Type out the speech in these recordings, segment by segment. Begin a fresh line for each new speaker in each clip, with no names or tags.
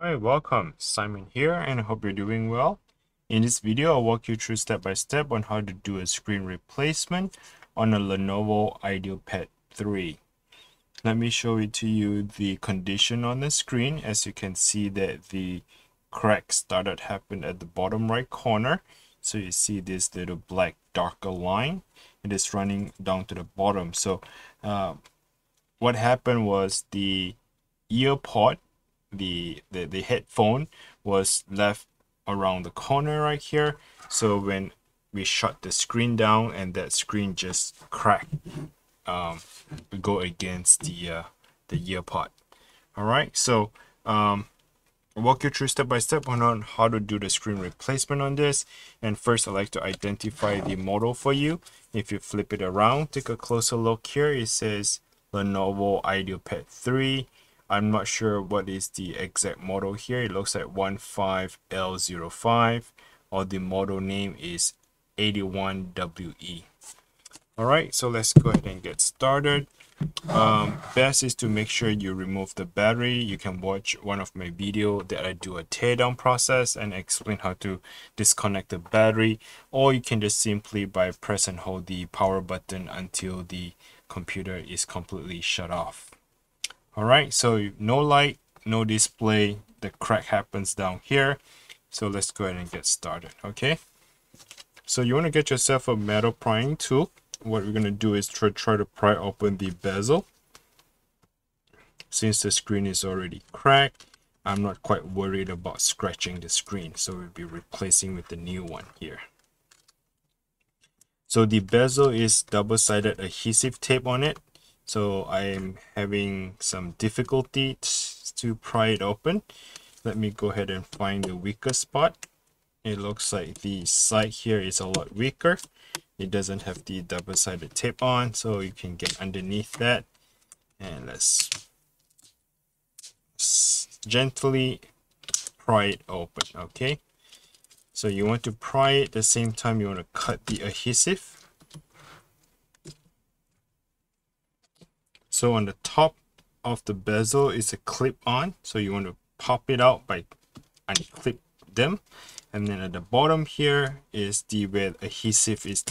Hi, welcome. Simon here and I hope you're doing well. In this video, I'll walk you through step by step on how to do a screen replacement on a Lenovo IdeaPad 3. Let me show it to you the condition on the screen. As you can see that the crack started happen at the bottom right corner. So you see this little black darker line. It is running down to the bottom. So uh, what happened was the ear pod the, the, the headphone was left around the corner right here. So when we shut the screen down and that screen just cracked, um, go against the, uh, the ear pod. All right, so um, walk you through step by step on how to do the screen replacement on this. And first, I'd like to identify the model for you. If you flip it around, take a closer look here. It says Lenovo IdeaPad 3 I'm not sure what is the exact model here. It looks like 15L05 or the model name is 81WE. Alright, so let's go ahead and get started. Um, best is to make sure you remove the battery. You can watch one of my video that I do a teardown process and explain how to disconnect the battery or you can just simply by press and hold the power button until the computer is completely shut off. Alright, so no light, no display, the crack happens down here. So let's go ahead and get started, okay? So you want to get yourself a metal prying tool. What we're going to do is try, try to pry open the bezel. Since the screen is already cracked, I'm not quite worried about scratching the screen. So we'll be replacing with the new one here. So the bezel is double-sided adhesive tape on it so I'm having some difficulty to pry it open. Let me go ahead and find the weaker spot. It looks like the side here is a lot weaker. It doesn't have the double-sided tape on so you can get underneath that. And let's gently pry it open okay? So you want to pry it at the same time you want to cut the adhesive So on the top of the bezel is a clip on. So you want to pop it out by unclip them. And then at the bottom here is the where adhesive is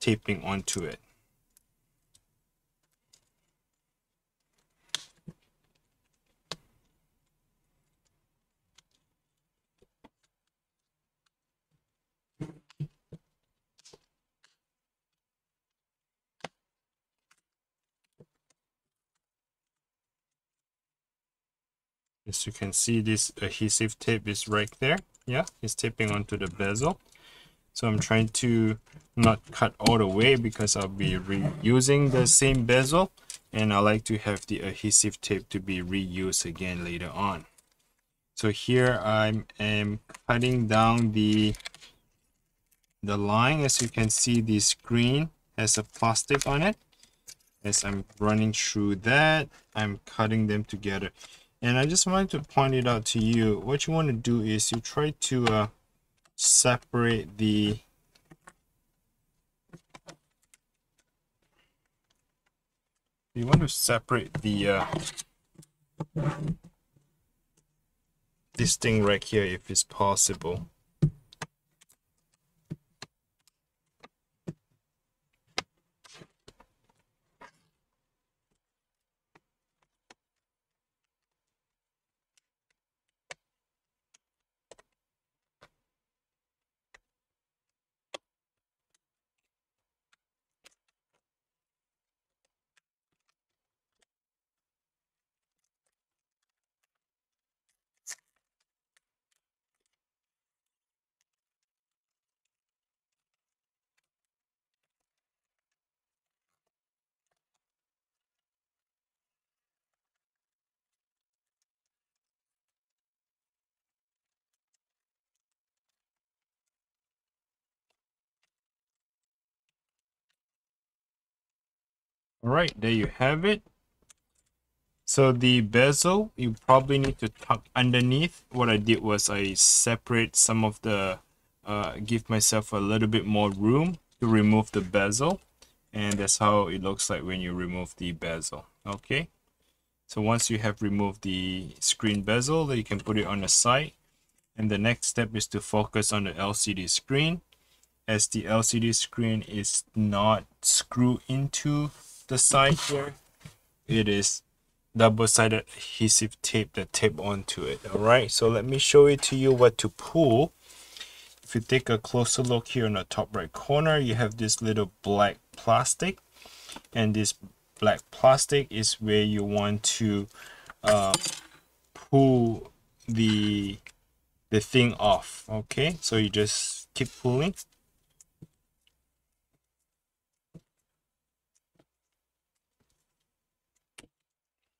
taping onto it. As you can see, this adhesive tape is right there. Yeah, it's taping onto the bezel. So I'm trying to not cut all the way because I'll be reusing the same bezel. And I like to have the adhesive tape to be reused again later on. So here I am cutting down the, the line. As you can see, the screen has a plastic on it. As I'm running through that, I'm cutting them together. And I just wanted to point it out to you. What you want to do is you try to uh, separate the you want to separate the uh, this thing right here if it's possible all right there you have it so the bezel you probably need to tuck underneath what i did was i separate some of the uh, give myself a little bit more room to remove the bezel and that's how it looks like when you remove the bezel okay So once you have removed the screen bezel, then you can put it on the side. And the next step is to focus on the LCD screen. As the LCD screen is not screwed into the side here, it is double-sided adhesive tape that tape onto it. Alright, so let me show it to you what to pull. If you take a closer look here in the top right corner, you have this little black plastic. And this black plastic is where you want to uh, pull the the thing off okay so you just keep pulling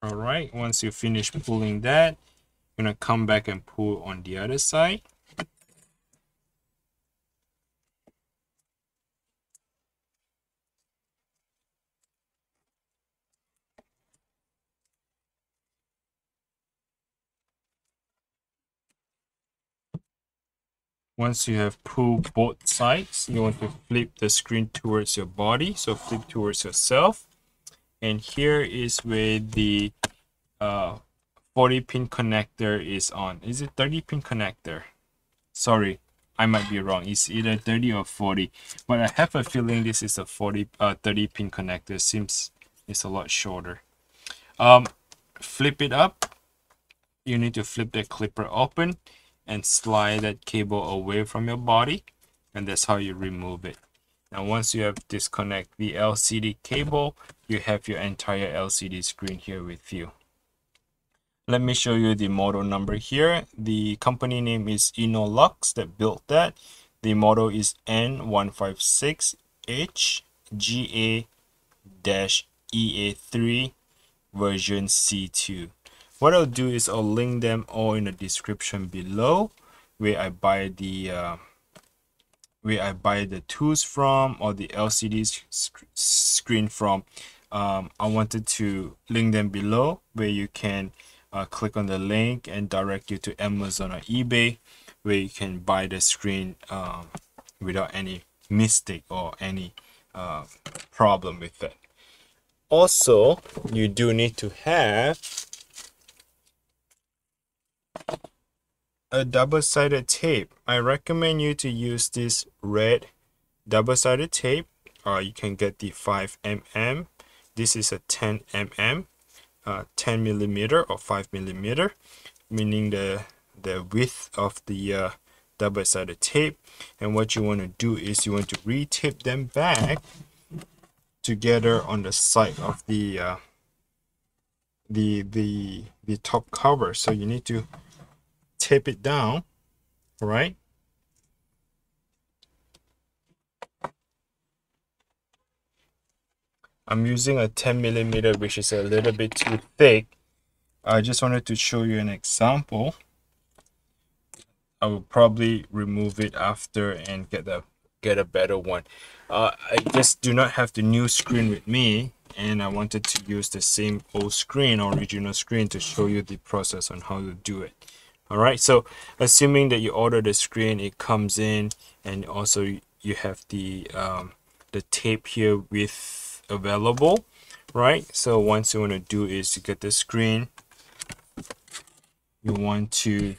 all right once you finish pulling that you're gonna come back and pull on the other side Once you have pulled both sides, you want to flip the screen towards your body. So flip towards yourself. And here is where the uh, 40 pin connector is on. Is it 30 pin connector? Sorry, I might be wrong. It's either 30 or 40. But I have a feeling this is a 40, uh, 30 pin connector. Seems it's a lot shorter. Um, flip it up. You need to flip the clipper open and slide that cable away from your body and that's how you remove it now once you have disconnect the LCD cable you have your entire LCD screen here with you. Let me show you the model number here. The company name is Innolux that built that. The model is N156HGA-EA3 version C2 what I'll do is I'll link them all in the description below where I buy the uh, where I buy the tools from or the LCD sc screen from um, I wanted to link them below where you can uh, click on the link and direct you to Amazon or eBay where you can buy the screen um, without any mistake or any uh, problem with it. Also, you do need to have a double-sided tape. I recommend you to use this red double-sided tape. Uh, you can get the 5 mm. This is a 10 mm, uh, 10 millimeter or 5 millimeter, meaning the the width of the uh, double-sided tape. And what you want to do is you want to re-tape them back together on the side of the uh, the the the top cover. So you need to tape it down, right? I'm using a 10 millimeter, which is a little bit too thick. I just wanted to show you an example. I will probably remove it after and get a get a better one. Uh, I just do not have the new screen with me and I wanted to use the same old screen, original screen to show you the process on how to do it all right so assuming that you order the screen it comes in and also you have the um, the tape here with available right? So once you want to do is to get the screen you want to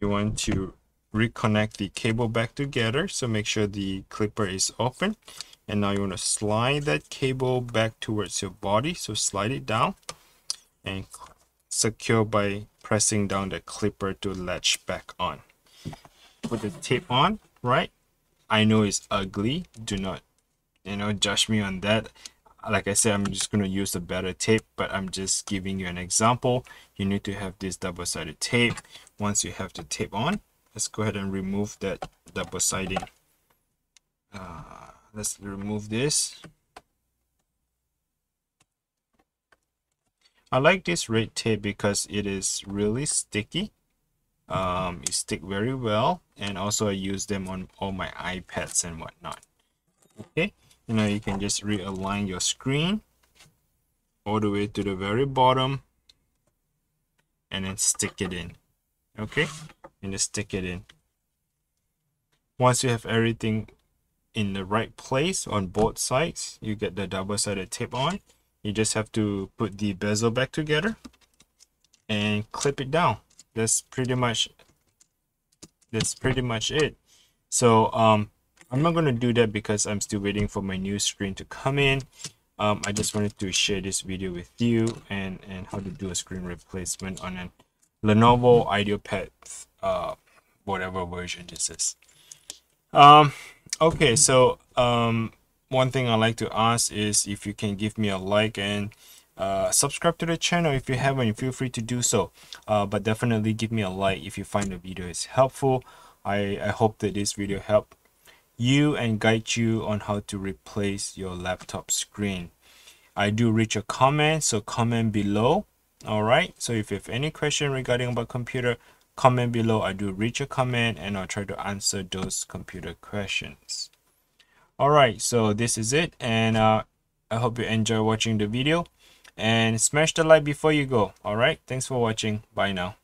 you want to reconnect the cable back together so make sure the clipper is open. And now you want to slide that cable back towards your body so slide it down and secure by pressing down the clipper to latch back on. Put the tape on, right? I know it's ugly. Do not, you know, judge me on that. Like I said, I'm just going to use a better tape, but I'm just giving you an example. You need to have this double-sided tape. Once you have the tape on, let's go ahead and remove that double-sided. Uh, let's remove this. I like this red tape because it is really sticky. Um, it stick very well and also I use them on all my iPads and whatnot. Okay, you know you can just realign your screen all the way to the very bottom and then stick it in. Okay, and just stick it in. Once you have everything in the right place on both sides, you get the double-sided tape on you just have to put the bezel back together and clip it down. That's pretty much that's pretty much it. So um i'm not going to do that because i'm still waiting for my new screen to come in. Um i just wanted to share this video with you and and how to do a screen replacement on a lenovo ideapad uh whatever version this is. Um okay so um one thing i like to ask is if you can give me a like and uh, subscribe to the channel if you haven't feel free to do so. Uh, but definitely give me a like if you find the video is helpful. I, I hope that this video helped you and guide you on how to replace your laptop screen. I do reach a comment so comment below. All right so if you have any question regarding about computer comment below. I do reach a comment and I'll try to answer those computer questions all right so this is it and uh, I hope you enjoy watching the video and smash the like before you go. All right thanks for watching. Bye now